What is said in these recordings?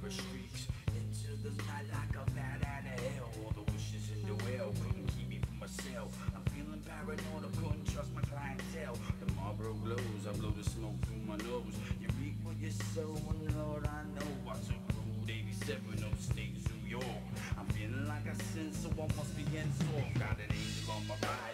terror streaks into the night like a bat out of hell. All the wishes in the well couldn't keep me from myself. I'm feeling paranoid, I couldn't trust my clientele. The Marlboro glows, I blow the smoke through my nose. You reap what you sow, and Lord, I know I took Road 87 upstate New York. I'm feeling like a sin, so I must be in sore. Got an angel on my right,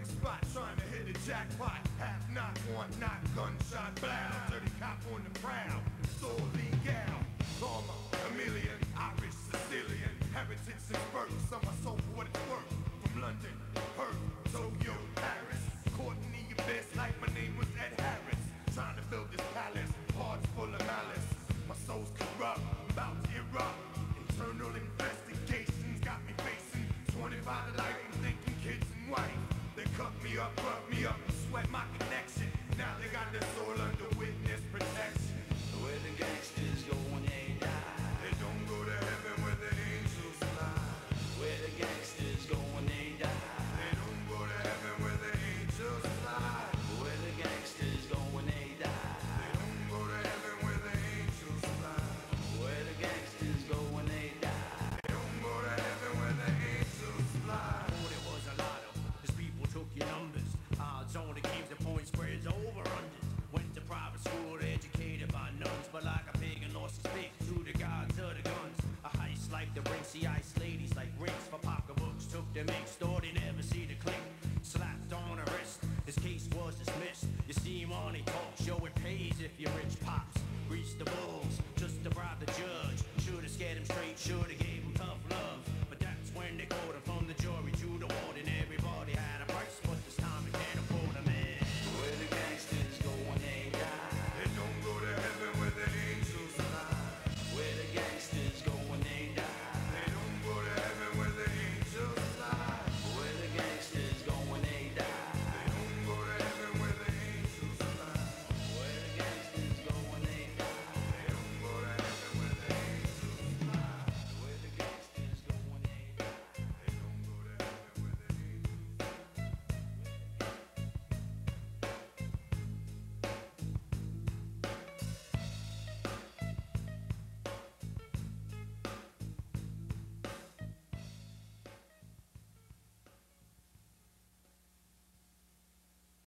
the crack spot, trying to hit a jackpot. Half knock, one knock, gunshot, blow. Dirty cop on the prowl, so legal. Norma, chameleon, Irish, Sicilian. Heritage since birth, some soul for what it's worth. From London, Perth, Tokyo, Paris. Courtney Abyss, like my name was Ed Harris. Trying to build this palace, hearts full of malice. My soul's corrupt, about to erupt. Internal investigations got me facing 25 life. Up, rub me up, sweat my spreads over unders. Went to private school, educated by nuns, but like a pagan lost his faith to the gods of the guns. A heist like the ice ladies like rings for pocketbooks. Took the mix, thought they never see the click. Slapped on the wrist, his case was dismissed. You see him on a talk show, it pays if you're rich pops. Grease the bulls just to bribe the judge. Should've scared him straight, should've